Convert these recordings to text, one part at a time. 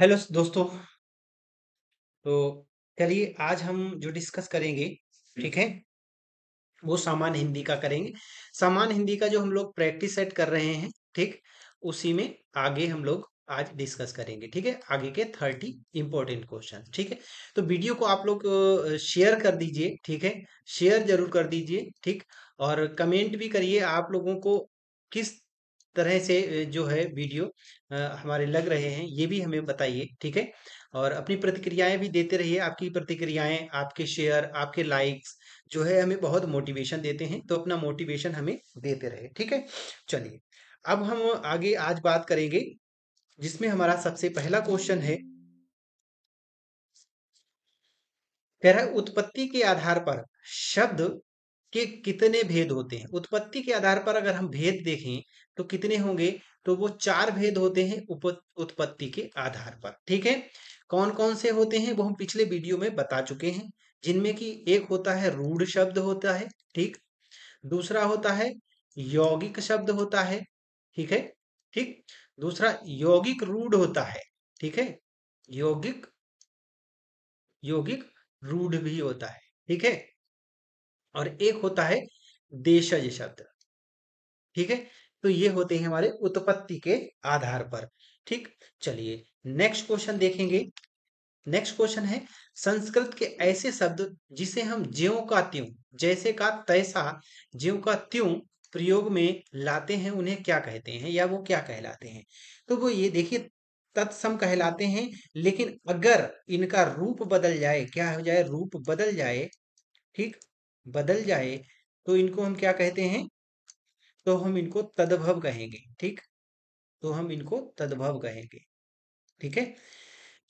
Hello दोस्तों। तो चलिए आज हम जो डिस्कस करेंगे ठीक है। वो सामान्य हिंदी का करेंगे। सामान्य हिंदी का जो हम लोग प्रैक्टिस सेट कर रहे हैं ठीक उसी में आगे हम लोग आज डिस्कस करेंगे ठीक है? आगे के थर्टी इंपॉर्टेंट क्वेश्चन ठीक है? तो वीडियो को आप लोग शेयर कर दीजिए ठीक है? शेयर ज़रूर कर दीजिए ठीक? और कमेंट भी करिए आप लोगों को किस तरह से जो है वीडियो हमारे लग रहे हैं, ये भी हमें बताइए, ठीक है? और अपनी प्रतिक्रियाएँ भी देते रहिए, आपकी प्रतिक्रियाएँ, आपके शेयर, आपके लाइक्स, जो है हमें बहुत मोटिवेशन देते हैं तो अपना मोटिवेशन हमें देते रहे, ठीक है? चलिए, अब हम आगे आज बात करेंगे, जिसमें हमारा सबसे पहला क्वेश्चन है कह रहा उत्पत्ति के आधार पर शब्द के कितने भेद होते हैं। उत्पत्ति के आधार पर अगर हम भेद देखें तो कितने होंगे? तो वो चार भेद होते हैं उत्पत्ति के आधार पर, ठीक है? कौन कौन से होते हैं, वो हम पिछले वीडियो में बता चुके हैं, जिनमें कि एक होता है रूढ़ शब्द होता है, ठीक? दूसरा होता है यौगिक शब्द होता है, ठीक है? ठीक? दूसरा यौगिक रूढ़ होता है, ठीक है? यौगिक यौगिक रूढ़ भी होता है, ठीक है? और एक होता है देशज शब्द। ठीक है? तो ये होते हैं हमारे उत्पत्ति के आधार पर। ठीक? चलिए नेक्स्ट क्वेश्चन देखेंगे। नेक्स्ट क्वेश्चन है, संस्कृत के ऐसे शब्द जिसे हम ज्यो का त्यों, जैसे का तैसा, ज्यो का त्यों प्रयोग में लाते हैं, उन्हें क्या कहते हैं या वो क्या कहलाते हैं? तो वो ये देखिए, तत्सम कहलाते हैं, लेकिन अगर इनका रूप बदल जाए, क्या हो जाए? रूप बदल जाए, ठीक? बदल जाए तो इनको हम क्या कहते हैं? तो हम इनको तदभव कहेंगे, ठीक? तो हम इनको तदभव कहेंगे, ठीक है?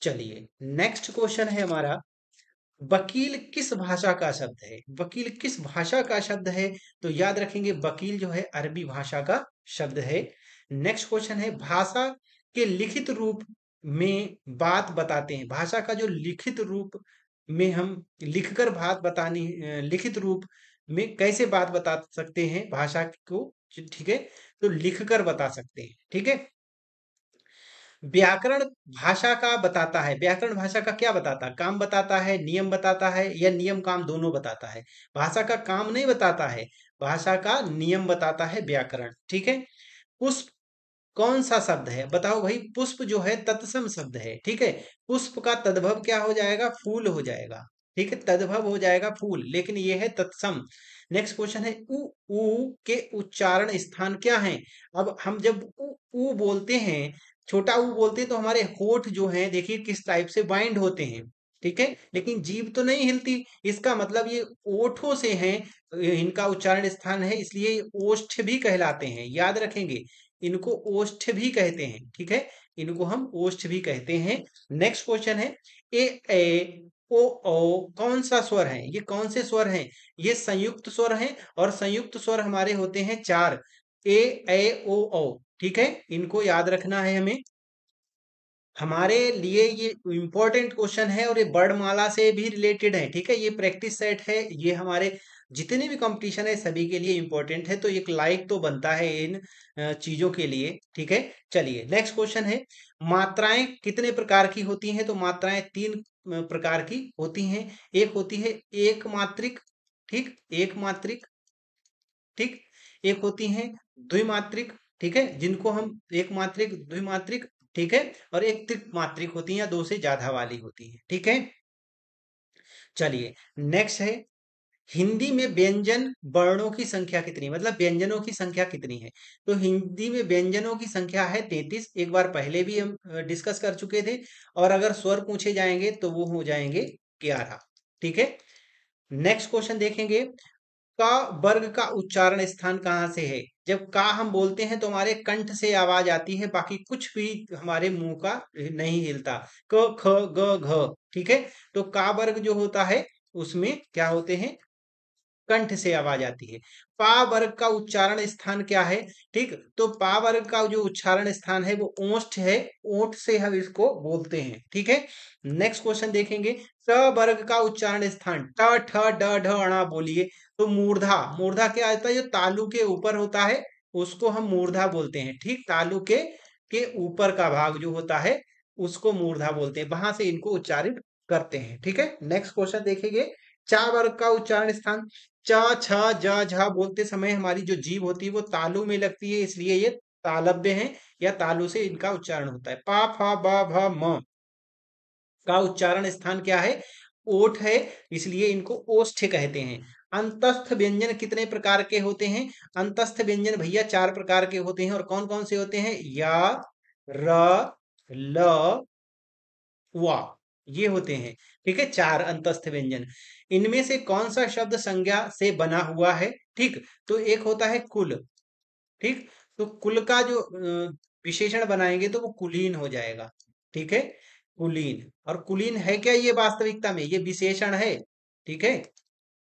चलिए नेक्स्ट क्वेश्चन है हमारा, वकील किस भाषा का शब्द है? वकील किस भाषा का शब्द है? तो याद रखेंगे, वकील जो है, अरबी भाषा का शब्द है। नेक्स्ट क्वेश्चन है, भाषा के लिखित रूप में बात बताते हैं। भाषा का जो लिखित रूप में हम लिखकर बात बतानी लिखित रूप में कैसे बात बता सकते हैं, भाषा को ठीक है तो लिखकर बता सकते हैं, ठीक है? व्याकरण भाषा का बताता है, व्याकरण भाषा का क्या बताता है? काम बताता है, नियम बताता है या नियम काम दोनों बताता है? भाषा का काम नहीं बताता है, भाषा का नियम बताता है व्याकरण, ठीक है? पुष्प कौन सा शब्द है? बताओ भाई, पुष्प जो है, तत्सम शब्द है, ठीक है? पुष्प का तद्भव क्या हो जाएगा? फूल हो जाएगा, ठीक है? तद्भव हो जाएगा फूल, लेकिन ये है तत्सम। नेक्स्ट क्वेश्चन है, उ उ के उच्चारण स्थान क्या है? अब हम जब उ उ बोलते हैं, छोटा उ बोलते हैं तो हमारे होठ जो है, देखिए किस टाइप से बाइंड होते हैं, ठीक है? लेकिन जीव तो नहीं हिलती, इसका मतलब ये ओठों से हैं इनका उच्चारण स्थान है, इसलिए ओष्ठ भी कहलाते हैं, याद रखेंगे। इनको ओष्ठ भी कहते हैं, ठीक है? इनको हम ओष्ठ भी कहते हैं। नेक्स्ट क्वेश्चन है, ए ए, ओ ओ, कौन सा स्वर है? ये कौन से स्वर हैं? ये संयुक्त स्वर हैं और संयुक्त स्वर हमारे होते हैं चार। ए ए, ओ ओ, ठीक है? इनको याद रखना है हमें। हमारे लिए ये इंपॉर्टेंट क्वेश्चन है और ये वर्णमाला से भी रिलेटेड है, ठीक है? ये प्रैक्टिस सेट है, ये हमारे जितने भी कंपटीशन है, सभी के लिए इंपॉर्टेंट है तो एक लाइक तो बनता है इन चीज़ों के लिए, ठीक है? चलिए नेक्स्ट क्वेश्चन है, मात्राएँ कितने प्रकार की होती हैं? तो मात्राएँ तीन प्रकार की होती हैं। एक होती है एक मात्रिक ठीक? एक मात्रिक ठीक? एक होती है द्विमात्रिक, ठीक है? जिनको हम एक मात्रिक द्विमात्रिक, ठीक है? और एक त्रिक मात्रिक होती है या दो से ज़्यादा वाली होती है, ठीक है? चलिए नेक्स्ट है हिंदी में व्यंजन वर्णों की संख्या कितनी मतलब व्यंजनों की संख्या कितनी है? तो हिंदी में व्यंजनों की संख्या है तैतीस। एक बार पहले भी हम डिस्कस कर चुके थे और अगर स्वर पूछे जाएँगे तो वो हो जाएँगे ग्यारह। ठीक है? नेक्स्ट क्वेश्चन देखेंगे। का वर्ग का उच्चारण स्थान कहाँ से है? जब का हम बोलते हैं तो हमारे कंठ से आवाज़ आती है, बाकी कुछ भी हमारे मुँह का नहीं हिलता। क, ख, ग, घ। ठीक है? तो का वर्ग जो होता है, उसमें क्या होते हैं? कंठ से आवाज़ आती है। पा वर्ग का उच्चारण स्थान क्या है? ठीक तो पा वर्ग का जो उच्चारण स्थान है, वो ओष्ठ है, ओठ से हम इसको बोलते हैं। ठीक है? नेक्स्ट क्वेश्चन देखेंगे। स वर्ग का उच्चारण स्थान, ट, ठ, ड, ढ, अणा बोलिए। तो मूर्धा मूर्धा क्या आता है? जो तालु के ऊपर होता है, उसको हम मूर्धा बोलते हैं। ठीक, तालु के के ऊपर का भाग जो होता है, उसको मूर्धा बोलते हैं। वहाँ से इनको उच्चारित करते हैं। ठीक है? नेक्स्ट क्वेश्चन देखेंगे। चा वर्ग का उच्चारण स्थान। चा, छा, ज, झ बोलते समय हमारी जो जीव होती है वो तालु में लगती है, इसलिए ये तालव्य है या तालु से इनका उच्चारण होता है। पा, फ, ब, भ, म का उच्चारण स्थान क्या है? ओठ है, इसलिए इनको ओष्ठ कहते हैं। अंतस्थ व्यंजन कितने प्रकार के होते हैं? अंतस्थ व्यंजन भैया चार प्रकार के होते हैं और कौन कौन से होते हैं? या, र, ल वा ये होते हैं, ठीक है? चार अंतस्थ व्यंजन। इनमें से कौन सा शब्द संज्ञा से बना हुआ है? ठीक तो एक होता है कुल, ठीक? तो कुल का जो विशेषण बनाएँगे तो वो कुलीन हो जाएगा, ठीक है? कुलीन। और कुलीन है क्या ये वास्तविकता में? ये विशेषण है, ठीक है?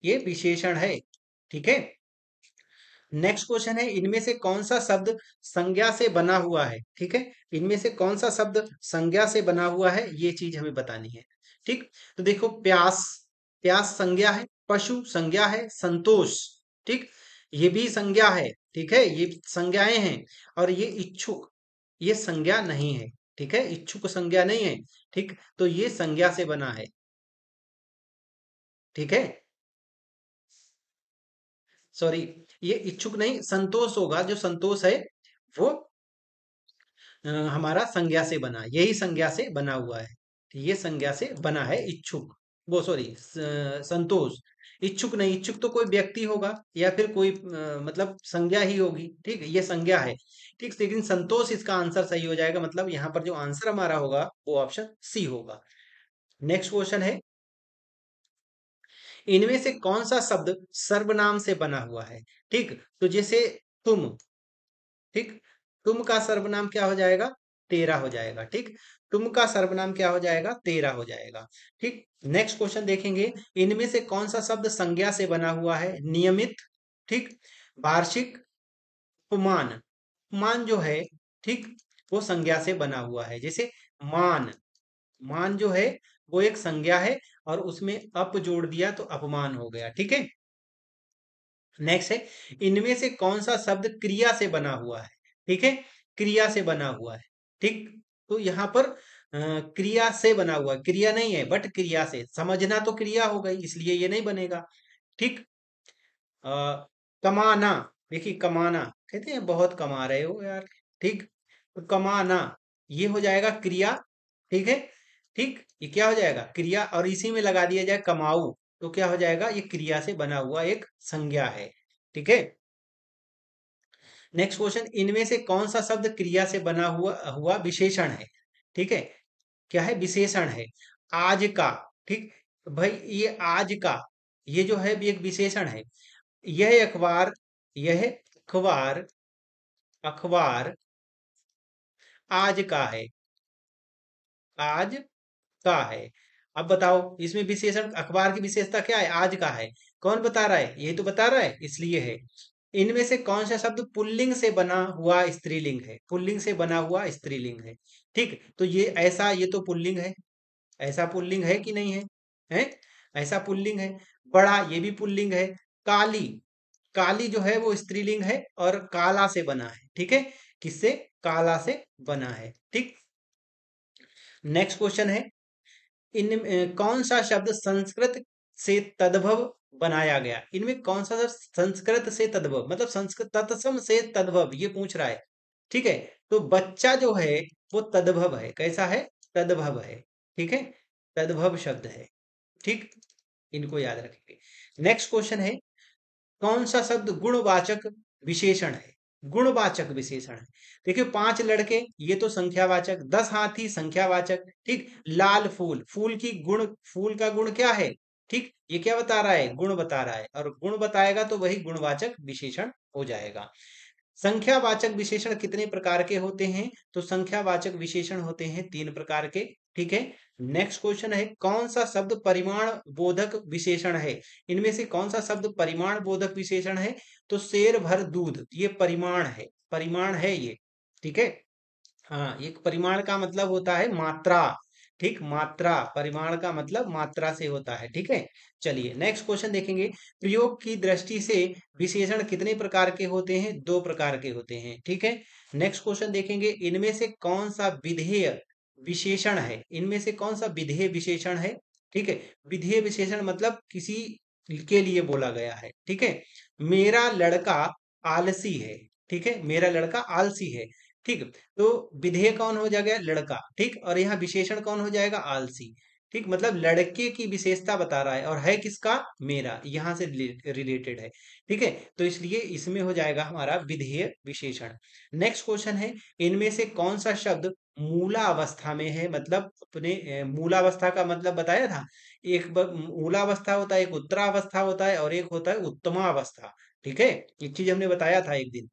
ये विशेषण है, ठीक है? नेक्स्ट क्वेश्चन है, इनमें से कौन सा शब्द संज्ञा से बना हुआ है? ठीक है? इनमें से कौन सा शब्द संज्ञा से बना हुआ है? ये चीज़ हमें बतानी है। ठीक? तो देखो, प्यास प्यास संज्ञा है, पशु संज्ञा है, संतोष। ठीक? ये भी संज्ञा है, ठीक है? ये संज्ञाएँ हैं, और ये इच्छुक, ये संज्ञा नहीं है। ठीक है? इच्छुक संज्ञा नहीं है। ठीक? तो ये संज्ञा से बना है। ठीक है? सॉरी ये इच्छुक नहीं संतोष होगा जो संतोष है वो हमारा संज्ञा से बना यही संज्ञा से बना हुआ है ये संज्ञा से बना है इच्छुक वो सॉरी संतोष इच्छुक नहीं इच्छुक तो कोई व्यक्ति होगा या फिर कोई आ, मतलब संज्ञा ही होगी ठीक है ये संज्ञा है ठीक लेकिन संतोष इसका आंसर सही हो जाएगा मतलब यहाँ पर जो आंसर हमारा होगा वो ऑप्शन सी होगा नेक्स्ट क्वेश्चन है इनमें से कौन सा शब्द सर्वनाम से बना हुआ है? ठीक तो जैसे तुम, ठीक, तुम का सर्वनाम क्या हो जाएगा? तेरा हो जाएगा, ठीक, तुम का सर्वनाम क्या हो जाएगा? तेरा हो जाएगा, ठीक। नेक्स्ट क्वेश्चन देखेंगे, इनमें से कौन सा शब्द संज्ञा से बना हुआ है? नियमित, ठीक, वार्षिक उपमान उपमान जो है, ठीक, वो संज्ञा से बना हुआ है। जैसे मान मान जो है, वो एक संज्ञा है और उसमें अप जोड़ दिया तो अपमान हो गया, ठीक है? नेक्स्ट है, इनमें से कौन सा शब्द क्रिया से बना हुआ है? ठीक है, क्रिया से बना हुआ है, ठीक? तो यहाँ पर क्रिया से बना हुआ क्रिया नहीं है बट क्रिया से, समझना तो क्रिया हो गई, इसलिए ये नहीं बनेगा, ठीक? कमाना, देखिए कमाना, कहते हैं बहुत कमा रहे हो यार, ठीक? तो कमाना, ये हो जाएगा क्रिया, ठीक है? ठीक? ये क्या हो जाएगा? क्रिया और इसी में लगा दिया जाए कमाऊ तो क्या हो जाएगा? ये क्रिया से बना हुआ एक संज्ञा है। ठीक है? नेक्स्ट क्वेश्चन इनमें से कौन सा शब्द क्रिया से बना हुआ हुआ विशेषण है? ठीक है? क्या है? विशेषण है। आज का, ठीक? भाई, ये आज का, ये जो है एक विशेषण है। यह अखबार यह अखबार अखबार आज का है। आज का है? अब बताओ, इसमें विशेषण, अखबार की विशेषता क्या है? आज का है। कौन बता रहा है? ये तो बता रहा है, इसलिए है। इनमें से कौन सा शब्द पुल्लिंग से बना हुआ स्त्रीलिंग है? पुल्लिंग से बना हुआ स्त्रीलिंग है। ठीक तो ये ऐसा, ये तो पुल्लिंग है। ऐसा पुल्लिंग है कि नहीं है? हैं? ऐसा पुल्लिंग है। बड़ा, ये भी पुल्लिंग है। काली काली जो है वो स्त्रीलिंग है और काला से बना है। ठीक है? किससे? काला से बना है। ठीक। नेक्स्ट क्वेश्चन है इन कौन सा शब्द संस्कृत से तद्भव बनाया गया? इनमें कौन सा संस्कृत से तद्भव मतलब संस्कृत तत्सम से तद्भव, ये पूछ रहा है। ठीक है? तो बच्चा जो है, वो तद्भव है। कैसा है? तद्भव है। ठीक है? तद्भव शब्द है। ठीक? इनको याद रखेंगे। नेक्स्ट क्वेश्चन है, कौन सा शब्द गुणवाचक विशेषण है? गुणवाचक विशेषण है। देखिए, पाँच लड़के, ये तो संख्यावाचक, दस हाथी, संख्यावाचक, ठीक? लाल फूल फूल की गुण, फूल का गुण क्या है? ठीक? ये क्या बता रहा है? गुण बता रहा है। और गुण बताएगा तो वही गुणवाचक विशेषण हो जाएगा। संख्यावाचक विशेषण कितने प्रकार के होते हैं? तो संख्यावाचक विशेषण होते हैं तीन प्रकार के, ठीक है? नेक्स्ट क्वेश्चन है, कौन सा शब्द परिमाण बोधक विशेषण है? इनमें से कौन सा शब्द परिमाण बोधक विशेषण है? तो शेर भर दूध, ये परिमाण है परिमाण है ये, ठीक है? हाँ एक परिमाण का मतलब होता है मात्रा। ठीक? मात्रा, परिमाण का मतलब मात्रा से होता है, ठीक है? चलिए नेक्स्ट क्वेश्चन देखेंगे। प्रयोग की दृष्टि से विशेषण कितने प्रकार के होते हैं? दो प्रकार के होते हैं, ठीक है? नेक्स्ट क्वेश्चन देखेंगे। इनमें से कौन सा विधेय विशेषण है? इनमें से कौन सा विधेय विशेषण है? ठीक है? विधेय विशेषण मतलब किसी के लिए बोला गया है, ठीक है? मेरा लड़का आलसी है, ठीक है? मेरा लड़का आलसी है। ठीक तो विधेय कौन हो जाएगा? लड़का, ठीक? और यहाँ विशेषण कौन हो जाएगा? आलसी, ठीक? मतलब लड़के की विशेषता बता रहा है और है किसका? मेरा, यहाँ से रिलेटेड है, ठीक है? तो इसलिए इसमें हो जाएगा हमारा विधेय विशेषण। नेक्स्ट क्वेश्चन है, इनमें से कौन सा शब्द मूलावस्था में है? मतलब अपने मूलावस्था का मतलब बताया था? एक मूलावस्था होता है, एक उत्तरावस्था होता है और एक होता है उत्तमावस्था, ठीक है? एक चीज़ हमने बताया था एक दिन।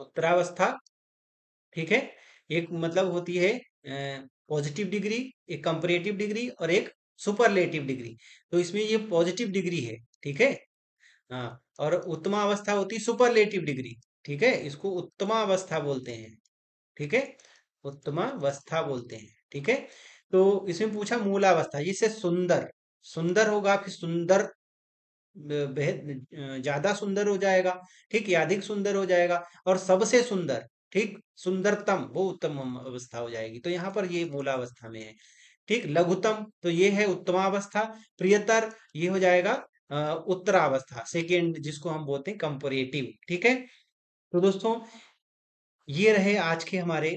उत्तरावस्था ठीक है? एक मतलब होती है पॉजिटिव डिग्री, एक कंपेरेटिव डिग्री और एक सुपरलेटिव डिग्री। तो इसमें ये पॉजिटिव डिग्री है, ठीक है? हाँ और उत्तमा अवस्था होती है सुपरलेटिव डिग्री, ठीक है? इसको उत्तमा अवस्था बोलते हैं, ठीक है? उत्तमा अवस्था बोलते हैं, ठीक है? तो इसमें पूछा मूलावस्था, जिससे सुंदर सुंदर होगा फिर सुंदर बेहद ज़्यादा सुंदर हो जाएगा, ठीक? या अधिक सुंदर हो जाएगा, और सबसे सुंदर ठीक? सुंदरतम, वो उत्तम अवस्था हो जाएगी। तो यहाँ पर ये मूलावस्था में है। ठीक? लघुतम तो ये है उत्तमावस्था। प्रियतर, ये हो जाएगा उत्तरावस्था सेकेंड जिसको हम बोलते हैं कंपेरेटिव ठीक है? तो दोस्तों, ये रहे आज के हमारे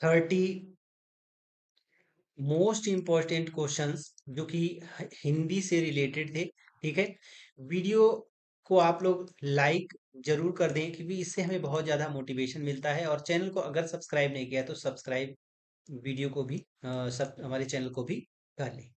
थर्टी मोस्ट इंपॉर्टेंट क्वेश्चंस जो कि हिंदी से रिलेटेड थे। ठीक है? वीडियो को आप लोग लाइक ज़रूर कर दें, क्योंकि इससे हमें बहुत ज़्यादा मोटिवेशन मिलता है। और चैनल को अगर सब्सक्राइब नहीं किया तो सब्सक्राइब वीडियो को भी सब, हमारे चैनल को भी कर लें।